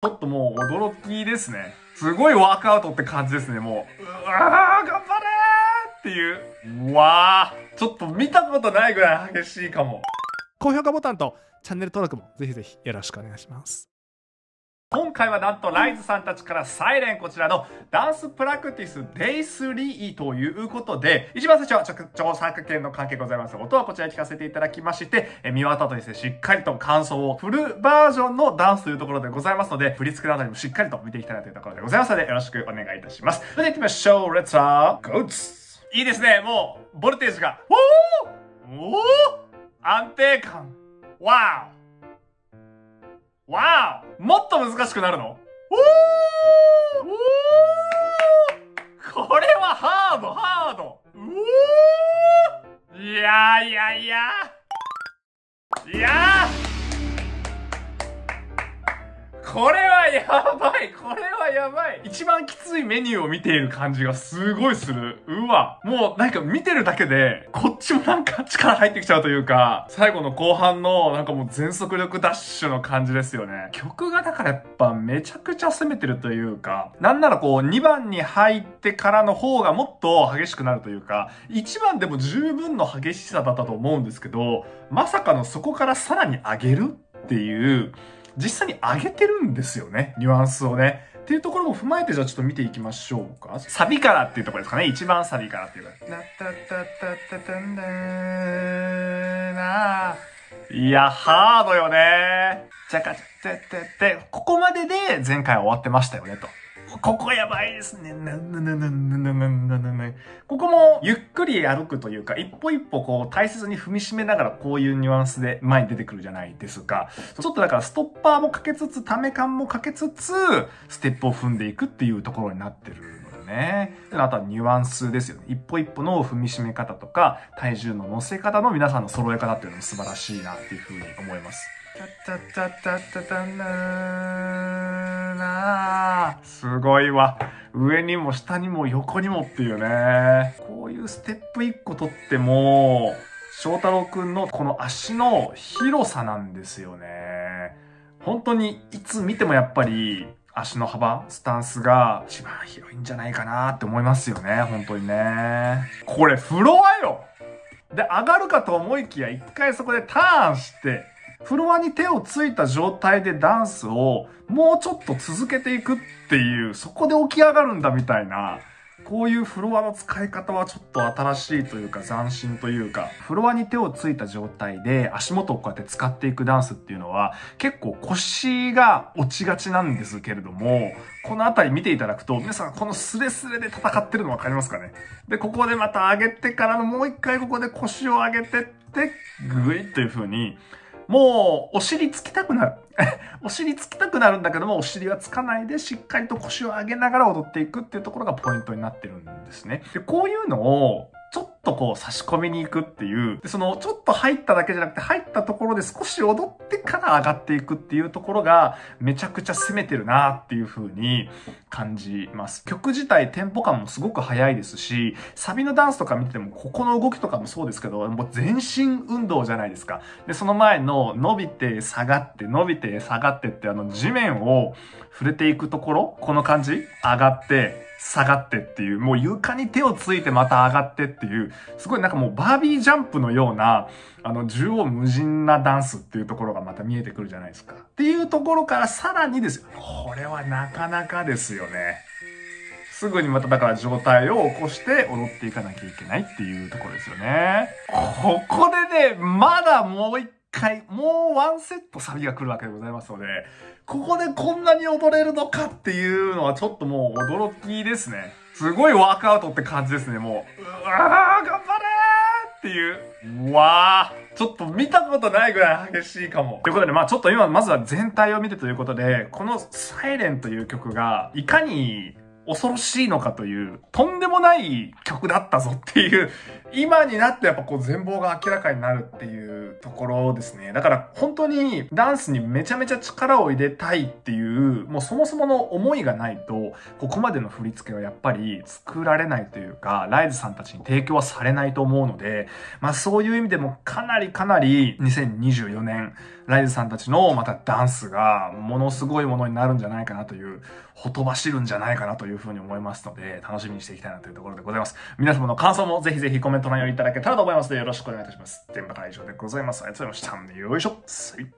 ちょっともう驚きですね。すごいワークアウトって感じですね、もう。うわー、頑張れーっていう。うわー、ちょっと見たことないぐらい激しいかも。高評価ボタンとチャンネル登録もぜひぜひよろしくお願いします。今回はなんとライズさんたちからサイレンこちらのダンスプラクティス Day3 ということで、一番最初は著作権の関係ございます。音はこちらに聞かせていただきまして、え見終わった後ですね、しっかりと感想をフルバージョンのダンスというところでございますので、振り付けのあたりもしっかりと見ていきたいなというところでございますので、よろしくお願いいたします。それでは行ってみましょう。レッツアーゴーツいいですね。もう、ボルテージが、おーお安定感。わーわーもっと難しくなるの？おー！おー！これはハード、やばいこれはやばい一番きついメニューを見ている感じがすごいする。うわ。もうなんか見てるだけで、こっちもなんか力入ってきちゃうというか、最後の後半のなんかもう全速力ダッシュの感じですよね。曲がだからやっぱめちゃくちゃ攻めてるというか、なんならこう2番に入ってからの方がもっと激しくなるというか、1番でも十分の激しさだったと思うんですけど、まさかのそこからさらに上げるっていう、実際に上げてるんですよね。ニュアンスをね。っていうところも踏まえてじゃあちょっと見ていきましょうか。サビからっていうところですかね。一番サビからっていうか。いや、ハードよね。じゃかじゃててて、ここまでで前回終わってましたよね、と。ここやばいですね。ここもゆっくり歩くというか、一歩一歩こう大切に踏みしめながらこういうニュアンスで前に出てくるじゃないですか。ちょっとだからストッパーもかけつつ、ため感もかけつつ、ステップを踏んでいくっていうところになってるのでね。あとはニュアンスですよね。一歩一歩の踏みしめ方とか、体重の乗せ方の皆さんの揃え方っていうのも素晴らしいなっていうふうに思います。すごいわ。上にも下にも横にもっていうね。こういうステップ1個取っても、翔太郎くんのこの足の広さなんですよね。本当にいつ見てもやっぱり足の幅、スタンスが一番広いんじゃないかなって思いますよね。本当にね。これフロアよで、上がるかと思いきや、一回そこでターンして、フロアに手をついた状態でダンスをもうちょっと続けていくっていう、そこで起き上がるんだみたいな、こういうフロアの使い方はちょっと新しいというか斬新というか、フロアに手をついた状態で足元をこうやって使っていくダンスっていうのは結構腰が落ちがちなんですけれども、このあたり見ていただくと、皆さんこのスレスレで戦ってるのわかりますかね？で、ここでまた上げてからのもう一回ここで腰を上げてって、グイッという風に、もう、お尻つきたくなる。お尻つきたくなるんだけども、お尻はつかないで、しっかりと腰を上げながら踊っていくっていうところがポイントになってるんですね。で、こういうのを、とこう差し込みに行くっていう、でそのちょっと入っただけじゃなくて入ったところで少し踊ってから上がっていくっていうところがめちゃくちゃ攻めてるなっていう風に感じます。曲自体テンポ感もすごく速いですし、サビのダンスとか見ててもここの動きとかもそうですけど、もう全身運動じゃないですか。で、その前の伸びて下がって伸びて下がってってあの地面を触れていくところ、この感じ？上がって下がってっていう、もう床に手をついてまた上がってっていう、すごいなんかもうバービージャンプのような、あの、縦横無尽なダンスっていうところがまた見えてくるじゃないですか。っていうところからさらにですよ。これはなかなかですよね。すぐにまただから状態を起こして踊っていかなきゃいけないっていうところですよね。ここでね、まだもう一回、もうワンセットサビが来るわけでございますので、ここでこんなに踊れるのかっていうのはちょっともう驚きですね。すごいワークアウトって感じですね、もう。うわー、っていう。わー。ちょっと見たことないぐらい激しいかも。ということで、まあちょっと今、まずは全体を見てということで、このサイレンという曲が、いかに恐ろしいのかという、とんでもない曲だったぞっていう、今になってやっぱこう全貌が明らかになるっていうところですね。だから本当にダンスにめちゃめちゃ力を入れたいっていう、もうそもそもの思いがないと、ここまでの振り付けはやっぱり作られないというか、ライズさんたちに提供はされないと思うので、まあそういう意味でもかなりかなり2024年、ライズさんたちのまたダンスがものすごいものになるんじゃないかなという、ほとばしるんじゃないかなというふうに思いますので、楽しみにしていきたいなというところでございます。皆様の感想もぜひぜひコメント欄よりいただけたらと思いますので、よろしくお願いいたします。電波会場でございます。ありがとうございました。よいしょ。